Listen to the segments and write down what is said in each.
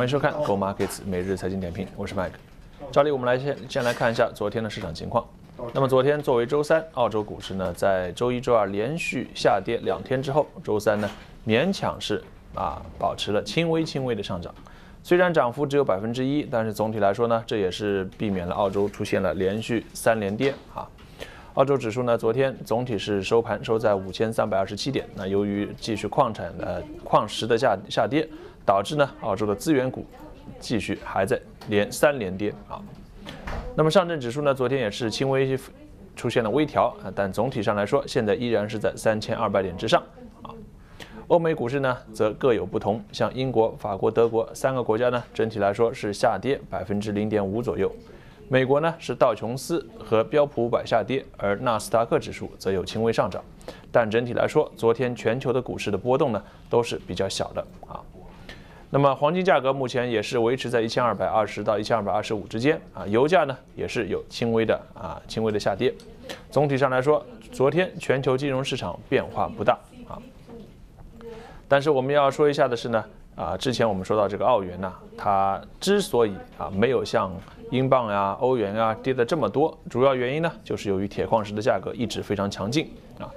欢迎收看 Go Markets 每日财经点评，我是 Mike。照例我们来先先来看一下昨天的市场情况。那么昨天作为周三，澳洲股市呢在周一、周二连续下跌两天之后，周三呢勉强是啊保持了轻微轻微的上涨。虽然涨幅只有百分之一，但是总体来说呢，这也是避免了澳洲出现了连续三连跌啊。澳洲指数呢，昨天总体是收盘收在五千三百二十七点。那由于继续矿产的矿石的下下跌，导致呢澳洲的资源股继续还在连三连跌啊。那么上证指数呢，昨天也是轻微出现了微调啊，但总体上来说，现在依然是在三千二百点之上啊。欧美股市呢，则各有不同，像英国、法国、德国三个国家呢，整体来说是下跌百分之零点五左右。美国呢是道琼斯和标普五百下跌，而纳斯达克指数则有轻微上涨。但整体来说，昨天全球的股市的波动呢都是比较小的啊。那么黄金价格目前也是维持在一千二百二十到一千二百二十五之间啊。油价呢也是有轻微的啊轻微的下跌。总体上来说，昨天全球金融市场变化不大啊。但是我们要说一下的是呢啊，之前我们说到这个澳元呢，它之所以啊没有像英镑呀、欧元啊跌的这么多，主要原因呢，就是由于铁矿石的价格一直非常强劲啊。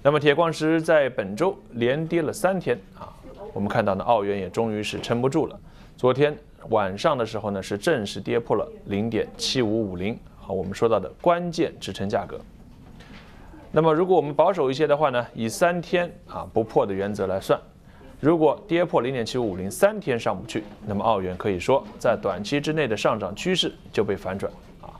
那么铁矿石在本周连跌了三天啊，我们看到呢，澳元也终于是撑不住了。昨天晚上的时候呢，是正式跌破了零点七五五零啊，我们说到的关键支撑价格。那么如果我们保守一些的话呢，以三天啊不破的原则来算。如果跌破零点七五五零三天上不去，那么澳元可以说在短期之内的上涨趋势就被反转啊。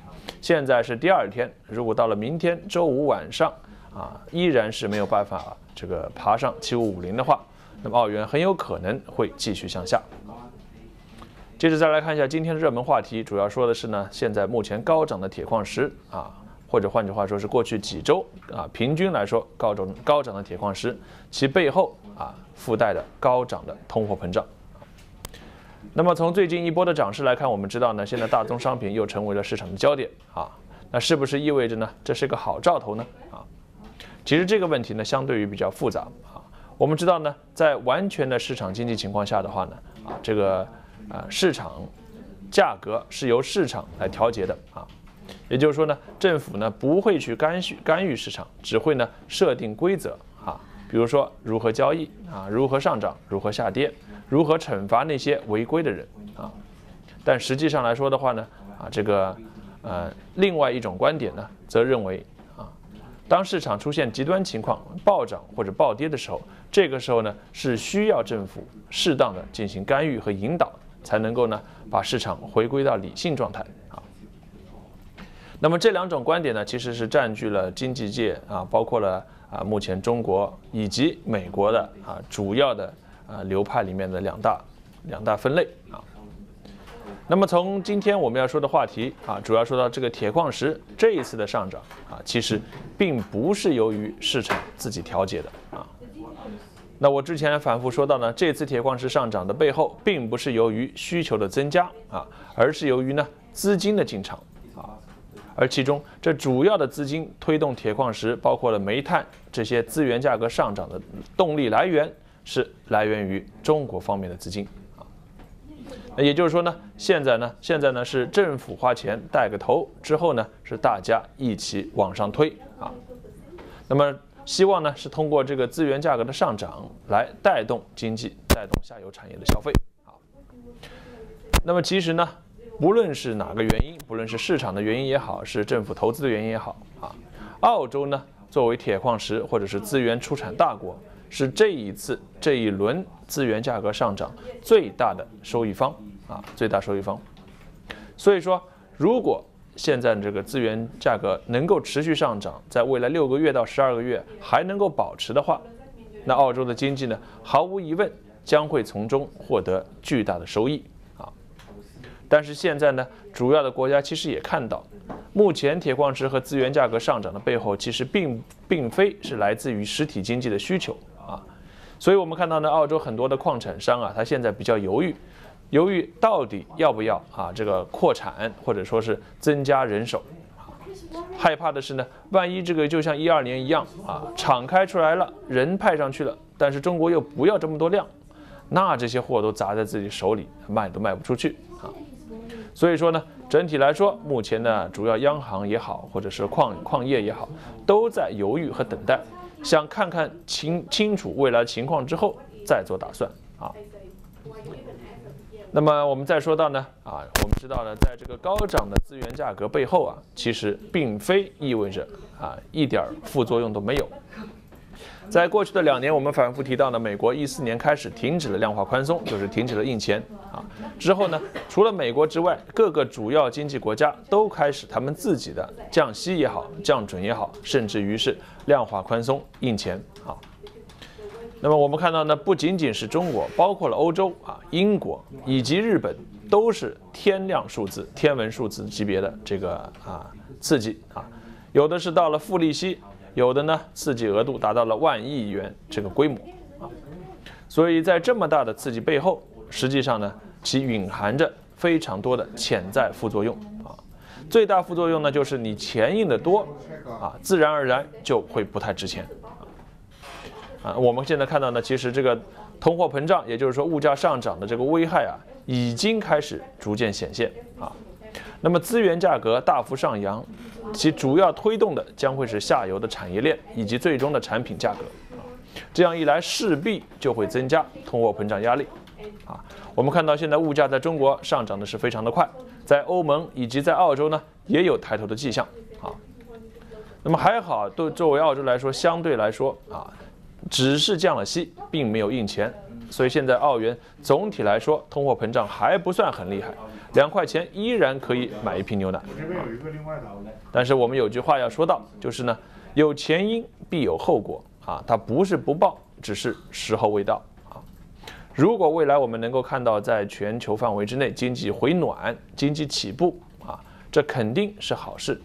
现在是第二天，如果到了明天周五晚上啊，依然是没有办法这个爬上七五五零的话，那么澳元很有可能会继续向下。接着再来看一下今天的热门话题，主要说的是呢，现在目前高涨的铁矿石啊，或者换句话说是过去几周啊平均来说高涨高涨的铁矿石，其背后。啊，附带的高涨的通货膨胀。那么从最近一波的涨势来看，我们知道呢，现在大宗商品又成为了市场的焦点啊。那是不是意味着呢，这是个好兆头呢？啊，其实这个问题呢，相对于比较复杂啊。我们知道呢，在完全的市场经济情况下的话呢，啊，这个啊市场价格是由市场来调节的啊。也就是说呢，政府呢不会去干预干预市场，只会呢设定规则。比如说如何交易啊，如何上涨，如何下跌，如何惩罚那些违规的人啊？但实际上来说的话呢，啊，这个呃，另外一种观点呢，则认为啊，当市场出现极端情况暴涨或者暴跌的时候，这个时候呢，是需要政府适当的进行干预和引导，才能够呢把市场回归到理性状态啊。那么这两种观点呢，其实是占据了经济界啊，包括了。啊，目前中国以及美国的啊主要的啊流派里面的两大两大分类啊。那么从今天我们要说的话题啊，主要说到这个铁矿石这一次的上涨啊，其实并不是由于市场自己调节的啊。那我之前反复说到呢，这次铁矿石上涨的背后，并不是由于需求的增加啊，而是由于呢资金的进场。而其中，这主要的资金推动铁矿石，包括了煤炭这些资源价格上涨的动力来源，是来源于中国方面的资金啊。那也就是说呢，现在呢，现在呢是政府花钱带个头，之后呢是大家一起往上推啊。那么希望呢是通过这个资源价格的上涨来带动经济，带动下游产业的消费啊。那么其实呢。不论是哪个原因，不论是市场的原因也好，是政府投资的原因也好，啊，澳洲呢作为铁矿石或者是资源出产大国，是这一次这一轮资源价格上涨最大的受益方啊，最大受益方。所以说，如果现在这个资源价格能够持续上涨，在未来六个月到十二个月还能够保持的话，那澳洲的经济呢，毫无疑问将会从中获得巨大的收益。但是现在呢，主要的国家其实也看到，目前铁矿石和资源价格上涨的背后，其实并并非是来自于实体经济的需求啊，所以我们看到呢，澳洲很多的矿产商啊，他现在比较犹豫，犹豫到底要不要啊这个扩产或者说是增加人手，害怕的是呢，万一这个就像一二年一样啊，厂开出来了，人派上去了，但是中国又不要这么多量，那这些货都砸在自己手里，卖都卖不出去啊。所以说呢，整体来说，目前呢，主要央行也好，或者是矿矿业也好，都在犹豫和等待，想看看清清楚未来情况之后再做打算啊。那么我们再说到呢，啊，我们知道呢，在这个高涨的资源价格背后啊，其实并非意味着啊一点副作用都没有。在过去的两年，我们反复提到呢，美国一四年开始停止了量化宽松，就是停止了印钱啊。之后呢，除了美国之外，各个主要经济国家都开始他们自己的降息也好，降准也好，甚至于是量化宽松印钱啊。那么我们看到呢，不仅仅是中国，包括了欧洲啊、英国以及日本，都是天量数字、天文数字级别的这个啊刺激啊，有的是到了负利息。有的呢，刺激额度达到了万亿元这个规模啊，所以在这么大的刺激背后，实际上呢，其蕴含着非常多的潜在副作用啊。最大副作用呢，就是你钱印的多啊，自然而然就会不太值钱啊。我们现在看到呢，其实这个通货膨胀，也就是说物价上涨的这个危害啊，已经开始逐渐显现啊。那么资源价格大幅上扬。其主要推动的将会是下游的产业链以及最终的产品价格，这样一来势必就会增加通货膨胀压力。啊，我们看到现在物价在中国上涨的是非常的快，在欧盟以及在澳洲呢也有抬头的迹象。啊，那么还好，对作为澳洲来说，相对来说啊，只是降了息，并没有印钱，所以现在澳元总体来说通货膨胀还不算很厉害。两块钱依然可以买一瓶牛奶。但是我们有句话要说到，就是呢，有前因必有后果啊，它不是不报，只是时候未到啊。如果未来我们能够看到在全球范围之内经济回暖、经济起步啊，这肯定是好事。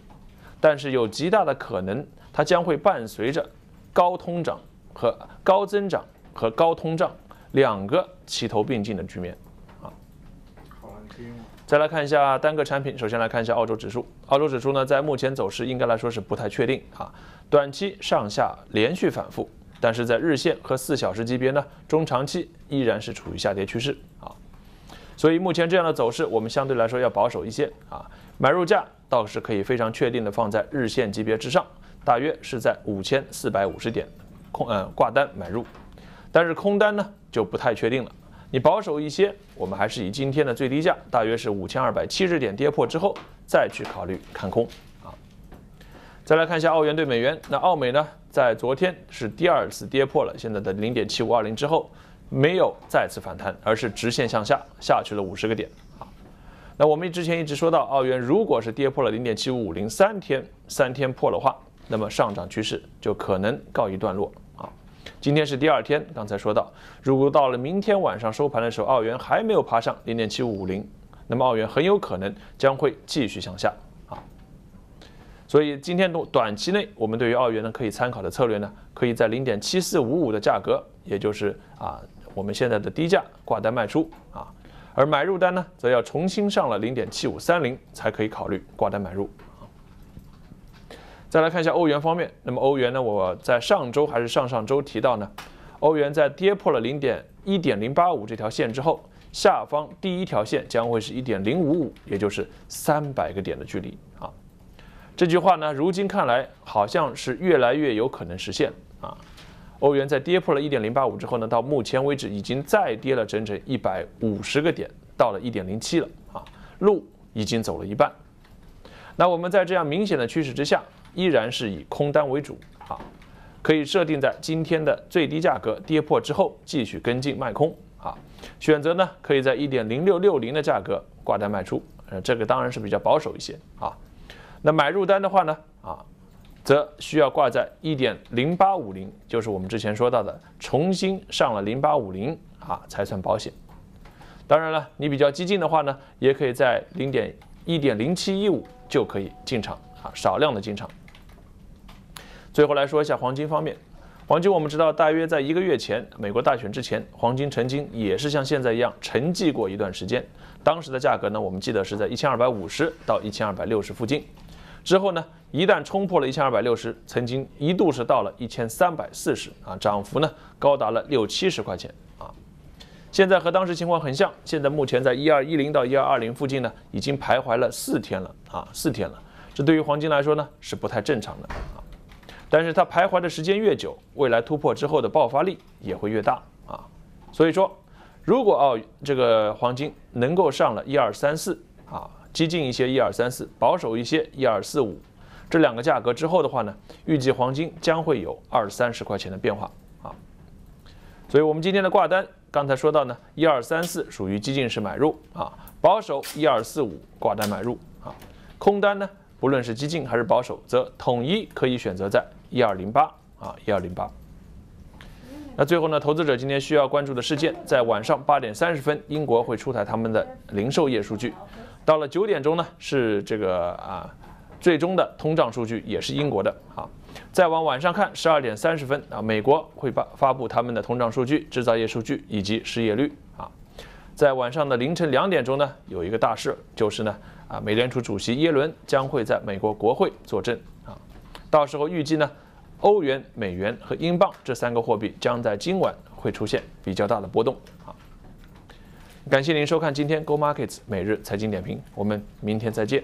但是有极大的可能，它将会伴随着高通胀和高增长和高通胀两个齐头并进的局面啊。好。再来看一下单个产品，首先来看一下澳洲指数。澳洲指数呢，在目前走势应该来说是不太确定啊，短期上下连续反复，但是在日线和四小时级别呢，中长期依然是处于下跌趋势啊。所以目前这样的走势，我们相对来说要保守一些啊。买入价倒是可以非常确定的放在日线级别之上，大约是在五千四百五十点空呃挂单买入，但是空单呢就不太确定了。你保守一些，我们还是以今天的最低价，大约是五千二百七十点跌破之后，再去考虑看空啊。再来看一下澳元对美元，那澳美呢，在昨天是第二次跌破了现在的零点七五二零之后，没有再次反弹，而是直线向下下去了五十个点啊。那我们之前一直说到，澳元如果是跌破了零点七五五零三天三天破的话，那么上涨趋势就可能告一段落。今天是第二天，刚才说到，如果到了明天晚上收盘的时候，澳元还没有爬上零点七五五零，那么澳元很有可能将会继续向下啊。所以今天短短期内，我们对于澳元呢可以参考的策略呢，可以在零点七四五五的价格，也就是啊我们现在的低价挂单卖出啊，而买入单呢，则要重新上了零点七五三零才可以考虑挂单买入。再来看一下欧元方面，那么欧元呢？我在上周还是上上周提到呢，欧元在跌破了零点一点零八五这条线之后，下方第一条线将会是一点零五五，也就是三百个点的距离啊。这句话呢，如今看来好像是越来越有可能实现啊。欧元在跌破了一点零八五之后呢，到目前为止已经再跌了整整一百五十个点，到了一点零七了啊，路已经走了一半。那我们在这样明显的趋势之下。依然是以空单为主啊，可以设定在今天的最低价格跌破之后继续跟进卖空啊。选择呢，可以在一点零六六零的价格挂单卖出，呃，这个当然是比较保守一些啊。那买入单的话呢，啊，则需要挂在一点零八五零，就是我们之前说到的重新上了零八五零啊，才算保险。当然了，你比较激进的话呢，也可以在零点一点零七一五就可以进场啊，少量的进场。最后来说一下黄金方面，黄金我们知道，大约在一个月前，美国大选之前，黄金曾经也是像现在一样沉寂过一段时间。当时的价格呢，我们记得是在一千二百五十到一千二百六十附近。之后呢，一旦冲破了一千二百六十，曾经一度是到了一千三百四十啊，涨幅呢高达了六七十块钱啊。现在和当时情况很像，现在目前在一二一零到一二二零附近呢，已经徘徊了四天了啊，四天了。这对于黄金来说呢，是不太正常的啊。但是它徘徊的时间越久，未来突破之后的爆发力也会越大啊。所以说，如果哦这个黄金能够上了一二三四啊，激进一些一二三四，保守一些一二四五，这两个价格之后的话呢，预计黄金将会有二三十块钱的变化啊。所以我们今天的挂单刚才说到呢，一二三四属于激进式买入啊，保守一二四五挂单买入啊，空单呢？不论是激进还是保守，则统一可以选择在一二零八啊，一二零八。那最后呢，投资者今天需要关注的事件，在晚上八点三十分，英国会出台他们的零售业数据。到了九点钟呢，是这个啊，最终的通胀数据也是英国的啊。再往晚上看，十二点三十分啊，美国会发发布他们的通胀数据、制造业数据以及失业率啊。在晚上的凌晨两点钟呢，有一个大事，就是呢。啊，美联储主席耶伦将会在美国国会坐镇啊，到时候预计呢，欧元、美元和英镑这三个货币将在今晚会出现比较大的波动啊。感谢您收看今天 Go Markets 每日财经点评，我们明天再见。